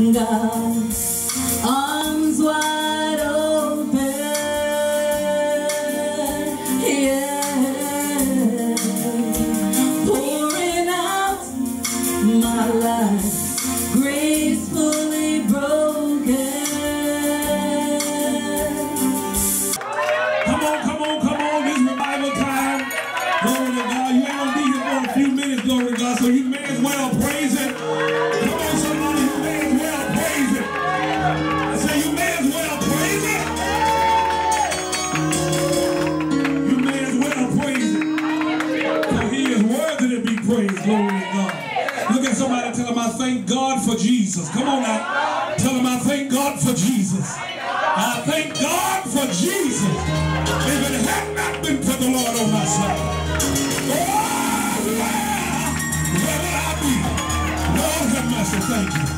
God, arms Look at somebody tell him I thank God for Jesus. Come on now. Tell him I thank God for Jesus. I thank God for Jesus. If it had not been for the Lord on my side. Oh, where, where would I be? Lord have mercy, thank you.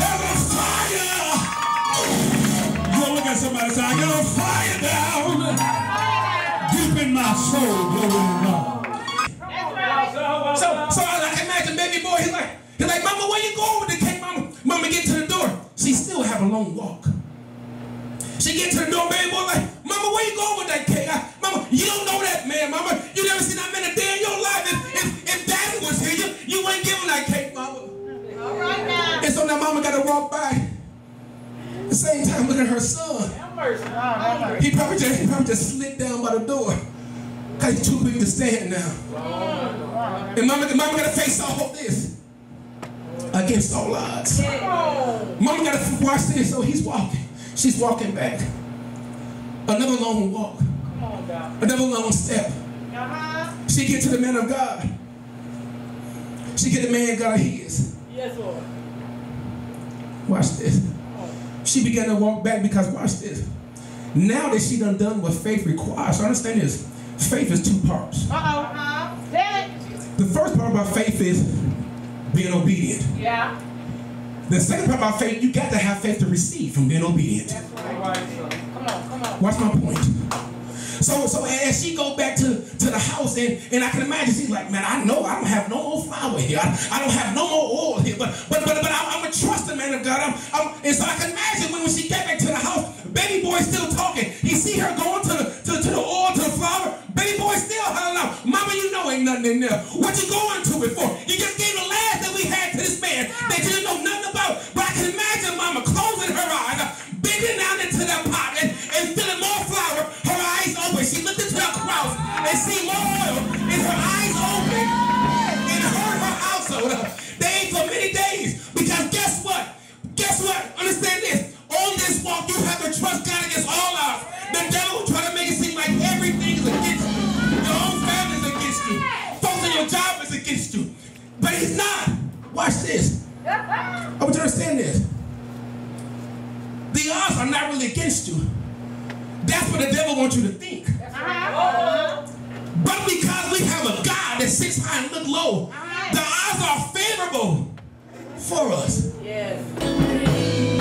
There's a fire. You look at somebody and say, I got a fire down deep in my soul. Glory to God. So, so I can imagine baby boy, he's like, he's like, Mama, where you going with the cake, Mama? Mama, get to the door. She still have a long walk. She get to the door, baby boy, like, Mama, where you going with that cake? I, Mama, you don't know that man, Mama. You never seen that man a day in your life. If, if, if Daddy was here, you, you ain't giving that cake, Mama. All right now. And so now Mama got to walk by. At the same time, look at her son. He probably just, he probably just slid down by the door. Cause he's too big to stand now. And Mama, Mama got to face all of this against all odds. Mama got to watch this. So he's walking. She's walking back. Another long walk. Another long step. She get to the man of God. She get the man God his. Yes, Lord. Watch this. She began to walk back because watch this. Now that she done done what faith requires, so understand this. Faith is two parts. Uh-oh. Uh-huh. The first part about faith is being obedient. Yeah. The second part about faith, you got to have faith to receive from being obedient. That's right. Come on, come on. Watch my point. So, so as she go back to, to the house, and, and I can imagine she's like, man, I know I don't have no more flour here. I, I don't have no more oil here, but but but, but I'm, I'm a trusting man of God. I'm, I'm, and so I can imagine when, when she get back to the house, baby boy still talking. He see her going in there. What you going your job is against you. But he's not. Watch this. I want you to understand this. The odds are not really against you. That's what the devil wants you to think. But because we have a God that sits high and look low, the odds are favorable for us. Yes.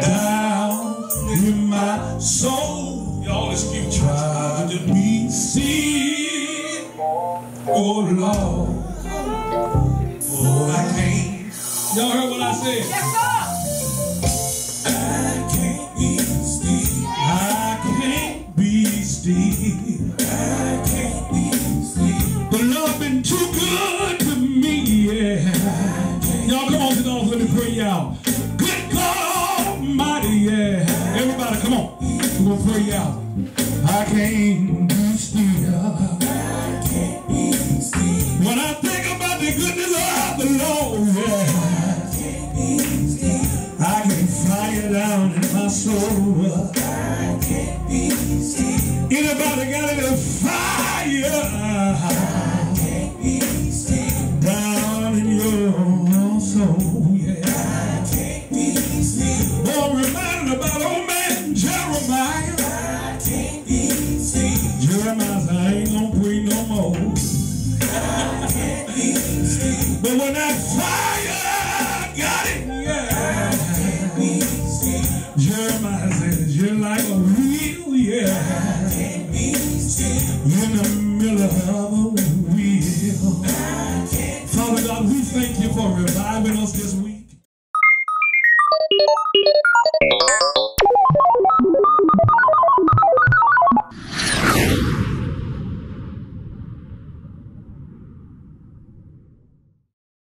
Down in my soul. Y'all excuse Try to be seen. Oh, Lord. Oh, I can't. Y'all heard what I said? I I can't be still. When I think about the goodness of the Lord. I can't be still. I can fire down in my soul. I can't be. Anybody got any fire? I can't be still. Down in your soul.